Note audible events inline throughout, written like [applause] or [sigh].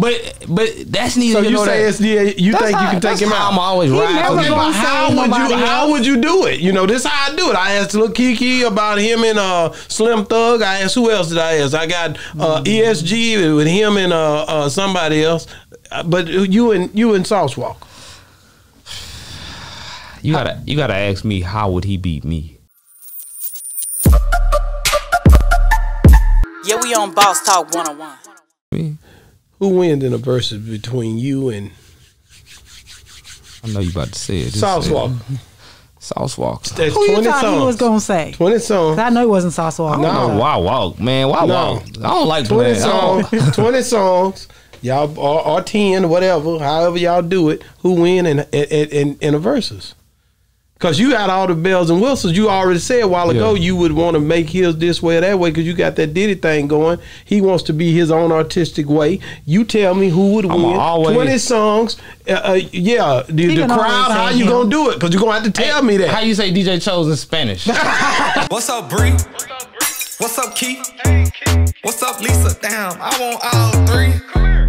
But but that's neither. So you you know say that. it's the you That's think you can take him out? I'm always He riding. never for Okay, but how would you nobody how would you do it? You know, this how I do it. I asked Lil Keke about him and uh Slim Thug. I asked who else did I ask? I got uh, ESG with him and uh, uh somebody else. Uh, But you and you and Sauce Walk. You gotta you gotta ask me how would he beat me? Yeah, we on Boss Talk 101. Who wins in a versus between you and I know you about to say it. Just Sauce say it. Walk? Uh, Sauce Walk. That's Who you twenty thought he was gonna say? Twenty songs. 'Cause I know it wasn't Sauce Walka. No, why walk, man? Why No. walk? I don't like Twenty playing. I don't- songs. [laughs] Twenty songs. Y'all or, or ten, whatever, however y'all do it. Who win in in, in, in a versus? Because you got all the bells and whistles. You already said a while ago Yeah. you would want to make his this way or that way because you got that Diddy thing going. He wants to be his own artistic way. You tell me who would I'ma win. always- Twenty songs. Uh, uh, yeah, the, the crowd. How you him. gonna do it? Because you're gonna have to tell me that. How you say DJ Chose in Spanish? [laughs] What's up, Bree? What's up, Keith? What's up, Lisa? Damn, I want all three.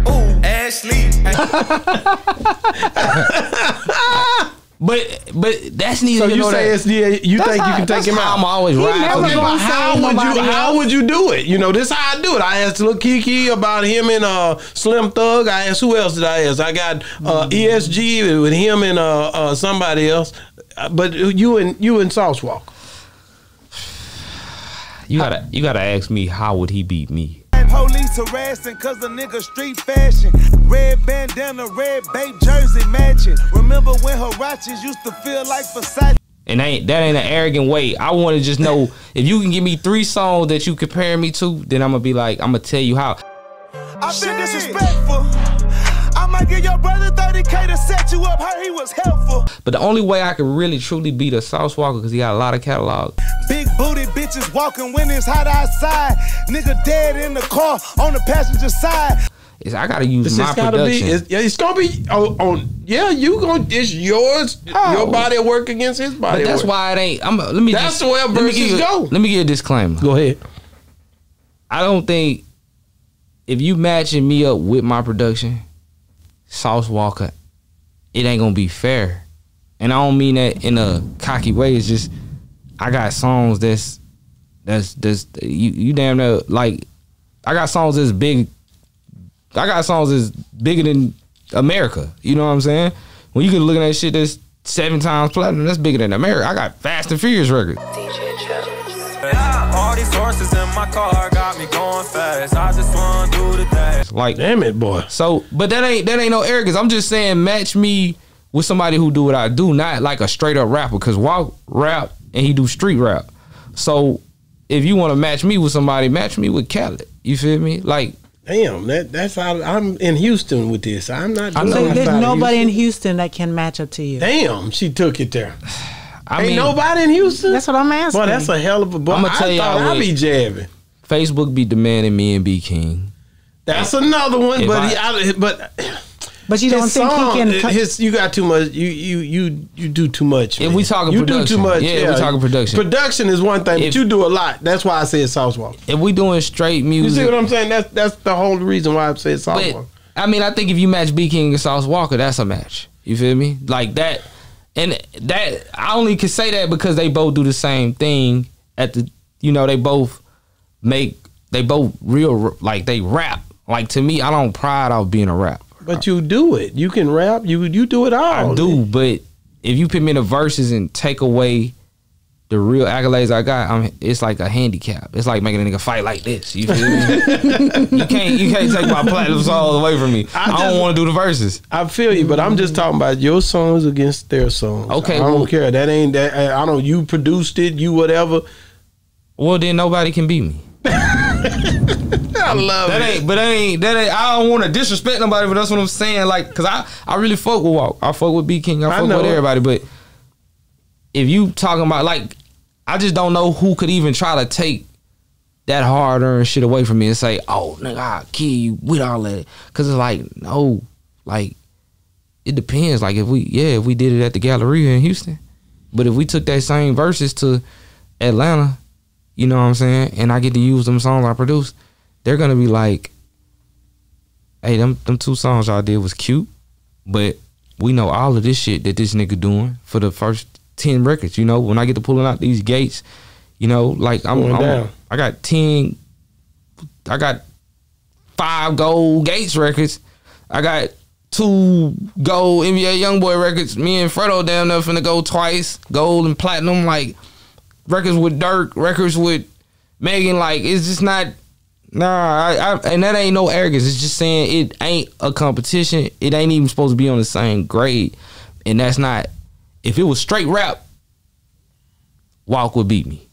Ooh, Ashley. [laughs] [laughs] but but that's neither. so you you know say that. it's the you That's think you can take that's him how out? I'm always He riding. Okay, but how would you nobody how would you do it? You know, this how I do it. I asked Lil Keke about him and uh Slim Thug. I asked who else did I ask? I got uh, ESG with him and uh, uh somebody else. Uh, But you and you and Sauce Walk. You gotta you gotta ask me how would he beat me? Police harassing cause the nigga street fashion. Red bandana, red babe jersey matching. Remember when Huaraches used to feel like Versace? And ain't, that ain't an arrogant way. I want to just know [laughs] if you can give me three songs that you compare me to, then I'm gonna be like, I'm gonna tell you how. I feel disrespectful. I might give your brother 30k to set you up. Heard he was helpful. But the only way I can really truly beat a Sauce Walka because he got a lot of catalog. Big booty bitches walking when it's hot outside. Nigga dead in the car on the passenger side. Is I gotta use It's my just gotta production. be. It's, yeah, it's gonna be on, on. Yeah, you gonna. It's yours. Oh. Your body at work against his body. but that's work. why it ain't. I'm. Let me. That's just, the way a let me give go. Let me give you a disclaimer. Go ahead. I don't think if you matching me up with my production, Sauce Walka, it ain't gonna be fair. And I don't mean that in a cocky way. It's just I got songs that's that's that's you you damn near like I got songs that's big. I got songs that's bigger than America. You know what I'm saying? When you can look at that shit that's seven times platinum, that's bigger than America. I got Fast and Furious records. All these horses in my car got me going fast. I just wanna do the dash. Like Damn it, boy. So, but that ain't that ain't no arrogance. I'm just saying, match me with somebody who do what I do, not like a straight up rapper. Cause Walk rap and he do street rap. So, if you want to match me with somebody, match me with Khaled. You feel me? Like, Damn, that that's how I'm in Houston with this. I'm not. I doing know. So outside there's of nobody in Houston. Houston that can match up to you. Damn, she took it there. [sighs] I Ain't mean, nobody in Houston. That's what I'm asking. Boy, that's a hell of a. Boy, I'ma I tell y'all I'd what. be jabbing. Facebook be demanding me and Beat King. That's another one, If but I- he, I, but but you don't his think song, he can? co- his you got too much. You you you you do too much. If we talking you do too much. Yeah, if we talking production. Production is one thing, If- but you do a lot. That's why I said Sauce Walk. If we doing straight music, You see what I'm saying? That's that's the whole reason why I said Sauce But Walk. I mean, I think if you match Beat King and Sauce Walka, that's a match. You feel me? Like that, and that I only can say that because they both do the same thing. At the, you know, they both make they both real like they rap. Like to me, I don't pride off being a rap. But you do it. You can rap. You you do it all. I do, but if you put me in the verses and take away the real accolades I got, I'm, it's like a handicap. It's like making a nigga fight like this. You feel me? [laughs] you can't you can't take my platinum songs away from me. I, just- don't want to do the verses. I feel you, but I'm just talking about your songs against their songs. Okay, I don't well- care. That ain't that. I don't. You produced it. You whatever. Well, then nobody can beat me. [laughs] [laughs] I love That ain't, but that ain't, that ain't. I don't want to disrespect nobody, but that's what I'm saying. Like, cause I, I really fuck with Walk. I fuck with Beat King. I I fuck know with everybody. But if you talking about like, I just don't know who could even try to take that hard earned shit away from me and say, "Oh, nigga, I'll kill you with all that." Cause it's like, no, like it depends. Like if we, yeah, if we did it at the Galleria in Houston, but if we took that same verses to Atlanta, you know what I'm saying, and I get to use them songs I produced, they're gonna be like, hey, them them two songs y'all did was cute, but we know all of this shit that this nigga doing for the first ten records. You know, when I get to pulling out these gates, you know, like I'm, I'm. I got ten, I got five gold Gates records. I got two gold NBA YoungBoy records. Me and Fredo down there finna go twice, gold and platinum. Like records with Durk, records with Megan. Like it's just not. Nah, I, I, and that ain't no arrogance. It's just saying it ain't a competition. It ain't even supposed to be on the same grade, and that's not. If it was straight rap, Walk would beat me.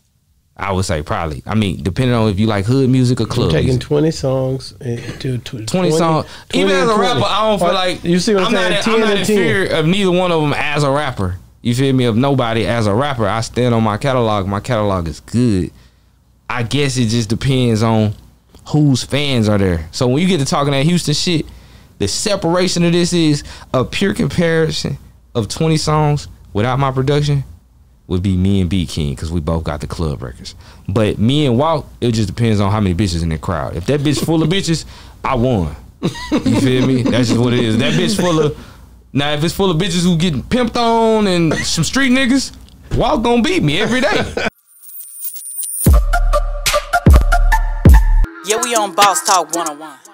I would say probably. I mean, depending on if you like hood music or club taking music. twenty songs to, to 20 songs. 20 Even as a rapper, 20. I don't feel like you see what I'm, I'm saying. Not, in- ten I'm not and in ten. fear of neither one of them as a rapper. You feel me? Of nobody as a rapper. I stand on my catalog. My catalog is good. I guess it just depends on whose fans are there. So when you get to talking that Houston shit, the separation of this is a pure comparison of 20 songs without my production would be me and Beat King because we both got the club records. But me and Walt, it just depends on how many bitches in the crowd. If that bitch full of bitches, I won. You feel me? That's just what it is. That bitch full of now if it's full of bitches who getting pimped on and some street niggas, Walt gonna beat me every day. Yeah, we on Boss Talk 101.